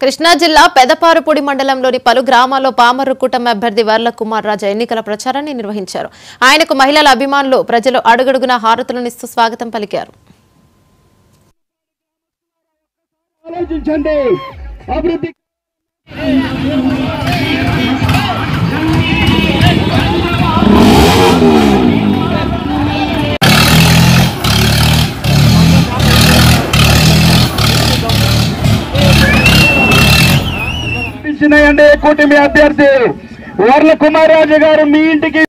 కృష్ణా జిల్లా పెదపారుపూడి మండలంలోని పలు గ్రామాల్లో పామర్రు కూటమి అభ్యర్థి వర్ల కుమార్ రాజా ఎన్నికల ప్రచారాన్ని నిర్వహించారు. ఆయనకు మహిళల అభిమానులు ప్రజలు అడుగడుగున హారతులనిస్తూ స్వాగతం పలికారు. ఆలోచించండి. అభివృద్ధి కూటమి అభ్యర్థి. వర్ల కుమార్ రాజు గారు మీ ఇంటికి